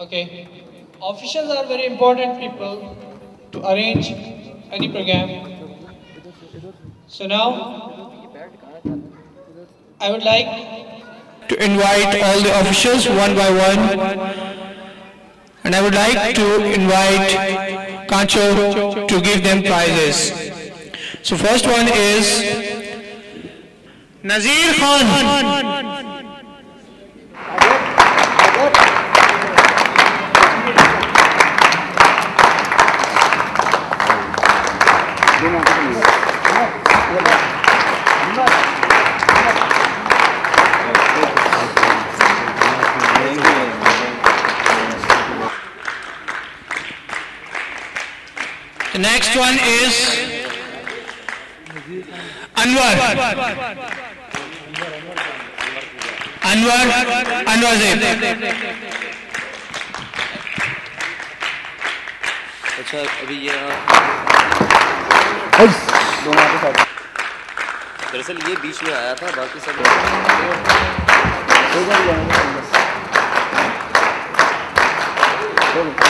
Okay. Officials are very important people to arrange any program. So now, I would like to invite all the officials one by one. And I would like to invite Kancho to give them prizes. So first one is Nazir Khan. The next one is Anwar. Anwar Anwar जेब अच्छा अभी ये दोनों आपके साथ दरअसल ये बीच में आया था बाकी सब दो बार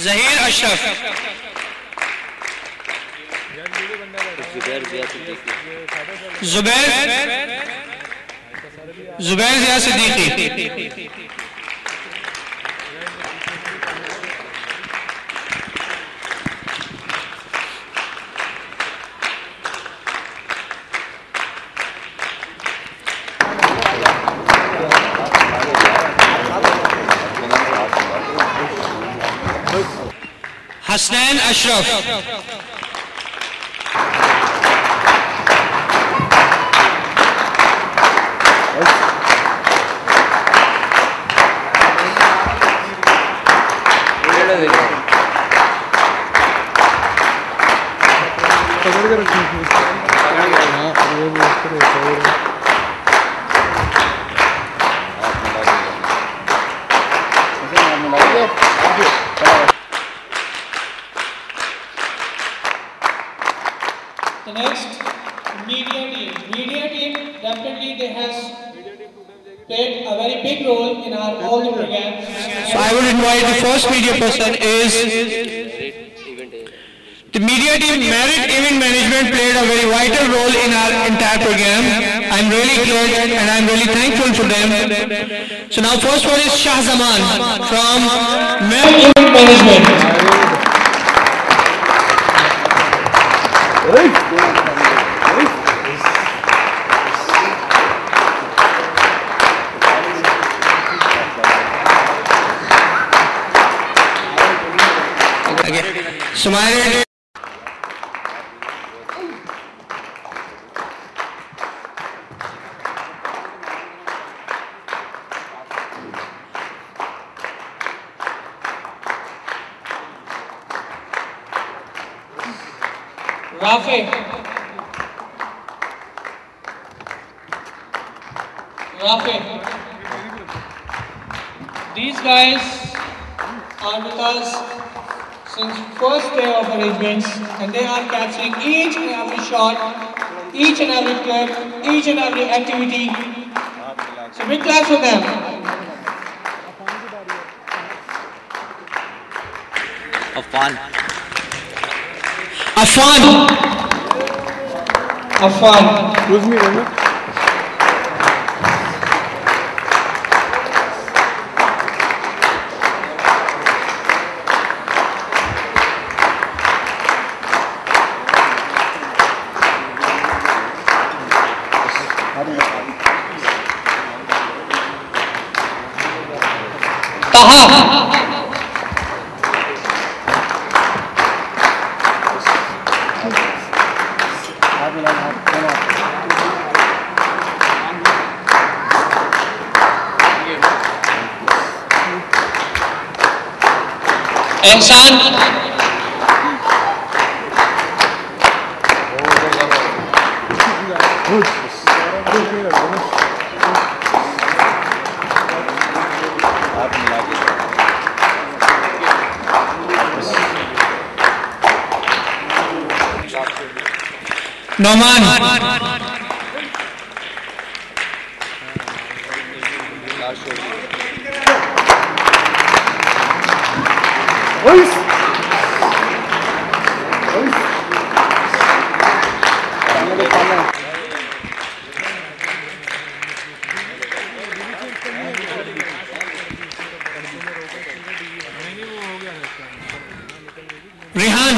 Zaheer Ashraf. Zubair Zubair Zia Siddiqui. حسنان أشرف. first media person is the media team merit event management played a very vital role in our entire program. I'm really glad and I'm really thankful for them. So now first one is Shah Zaman from Merit Event Management. Rafi. Rafi. These guys are with us since first day of arrangements and they are capturing each and every shot, each and every clip, each and every activity. So big class for them. Afan. Afan. Afan. Excuse me, Ramesh. इंसान Noman. Noman. Rihan.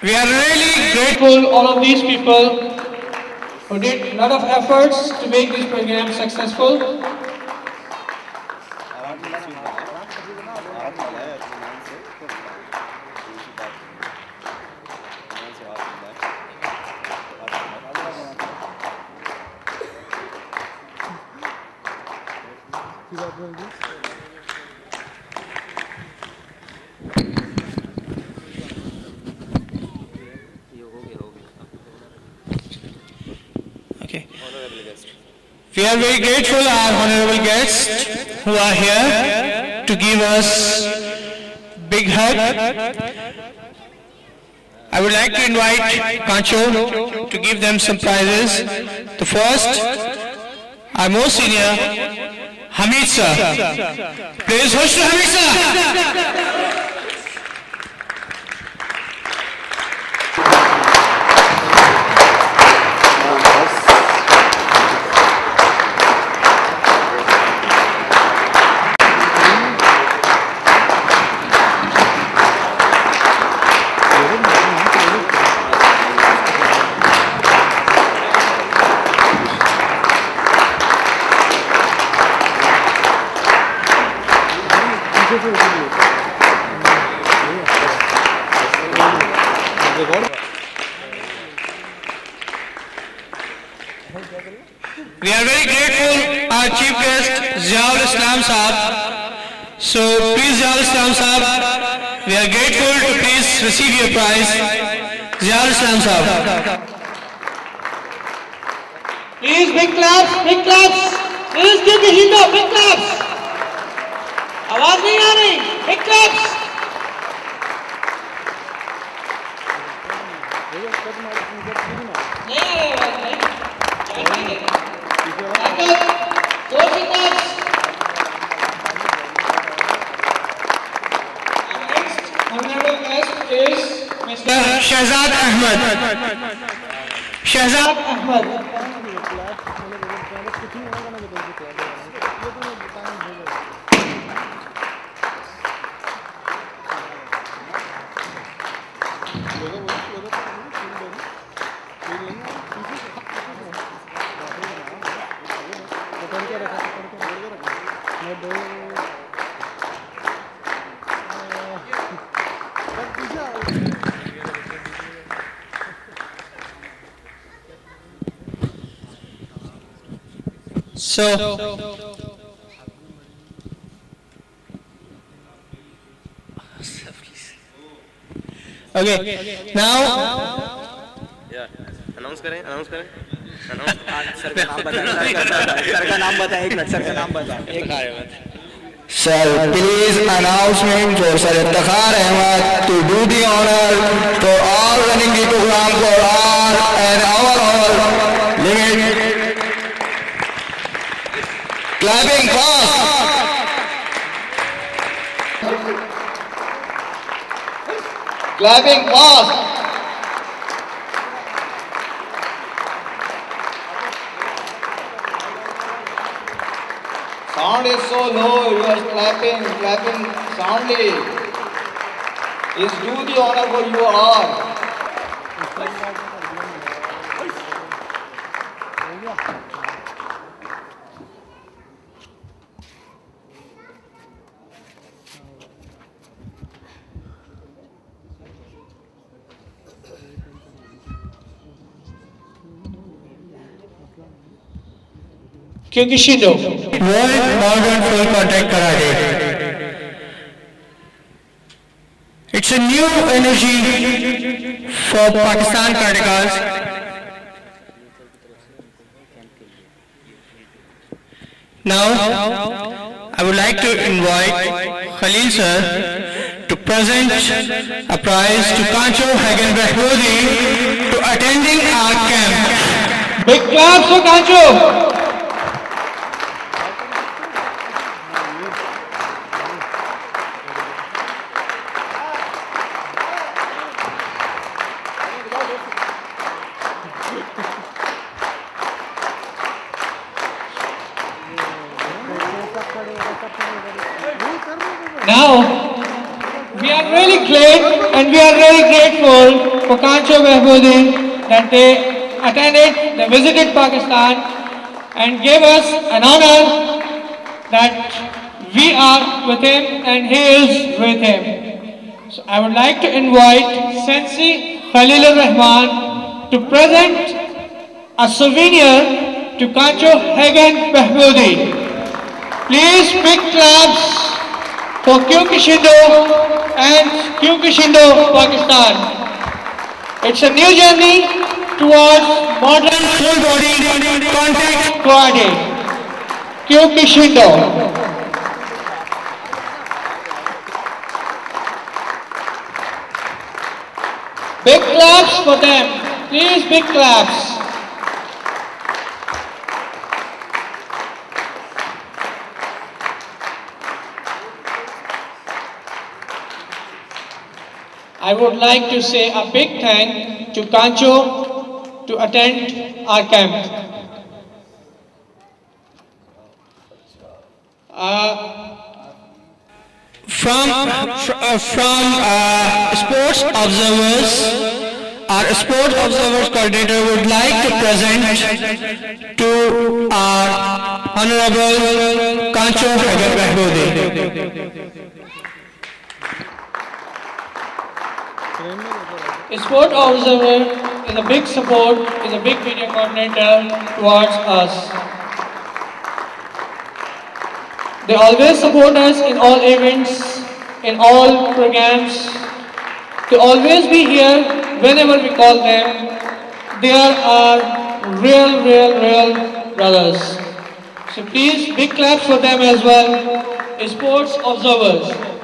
We are really grateful all of these people who did a lot of efforts to make this program successful. Okay. We are very grateful our honorable guests who are here to give us big hug. I would like to invite Kancho to give them some prizes. The first, our most senior, Hamid sir. Please host Hamid sir. We are very grateful our chief guest Ziaul Islam Saab. So please Ziaul Islam Saab, we are grateful to please receive your prize. Ziaul Islam Saab. Please big claps, big claps. Please give the up, big claps. आवाज़ नहीं आ रही big claps. Shahzad Ahmed. Shahzad Ahmed. So, okay, now, announce करें announce करें. Sir का नाम बताएँ sir का नाम बताएँ एक सर का नाम बताएँ। Please announcement for sir Iftar Ahmed to do the honour for all running the programme for are and our all limit Clapping fast. Clapping fast. Sound is so low, you are clapping, clapping soundly. Is do the honor for you all. Kyokushindo. World Modern Full Contact Karate. It's a new energy for Pakistan karatekas. Now, I would like to invite Khalil sir to present a prize to Kancho Hagen Behboudi to attending our camp. Big claps for Kancho. Kancho Behboudi that they attended, they visited Pakistan and gave us an honor that we are with him and he is with him. So I would like to invite Sensei Khalil Rehman to present a souvenir to Kancho Hagen Behboudi. Please big claps for Kyokushindo and Kyokushindo Pakistan. It's a new journey towards modern full body contact karate. Kyokushindo. Big claps for them. Please big claps. I would like to say a big thank to Kancho to attend our camp. Uh, From, fr- uh, from uh, sports observers, our sports observers coordinator would like to present to our Honorable Kancho Hagen Behboudi. Sport Observer is a big support, is a big media coordinator towards us. They always support us in all events, in all programs. They always be here whenever we call them. They are our real, real, real brothers. So please, big claps for them as well. Sports observers.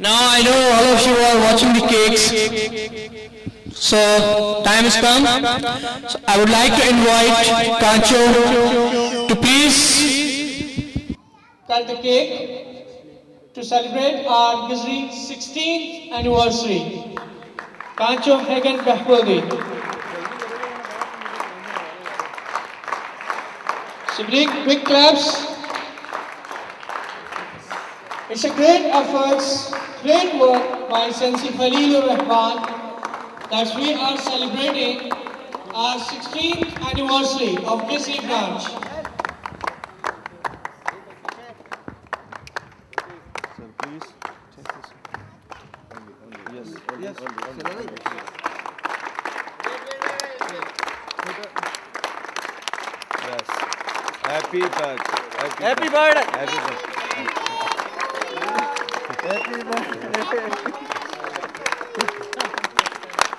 Now I know all of you are watching the cakes. So time has come. So I would like to invite Kancho to please cut the cake to celebrate our Gizri 16th anniversary. Kancho Hagen Behboudi. So big, big claps. It's a great effort, great work by Sensei Khalilur Rahman that we are celebrating our 16th anniversary of this branch. Yes. Happy birthday. Happy, Happy birthday. Happy birthday.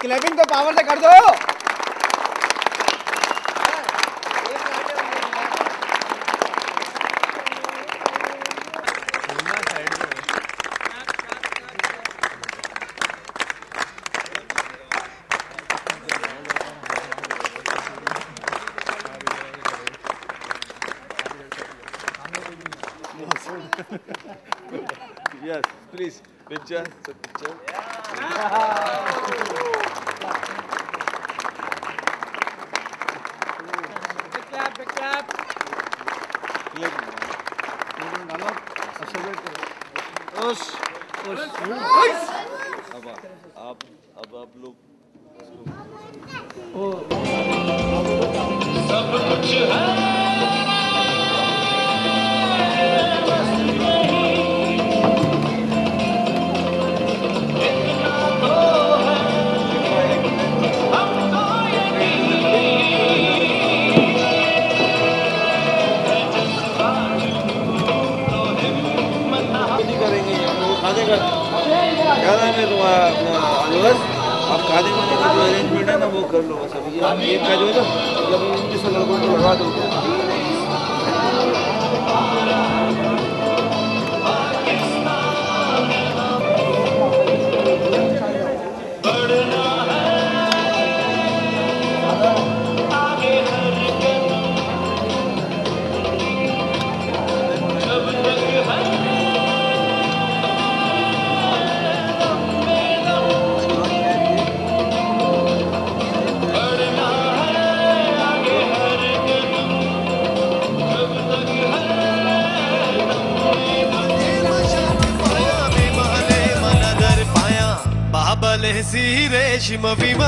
Clapping तो power से कर दो। Please. Picture. आप खाने का जो arrangement है ना, वो कर लो सब ये का जो है ना जब जिस लड़कों को लगा दो Shima Vima.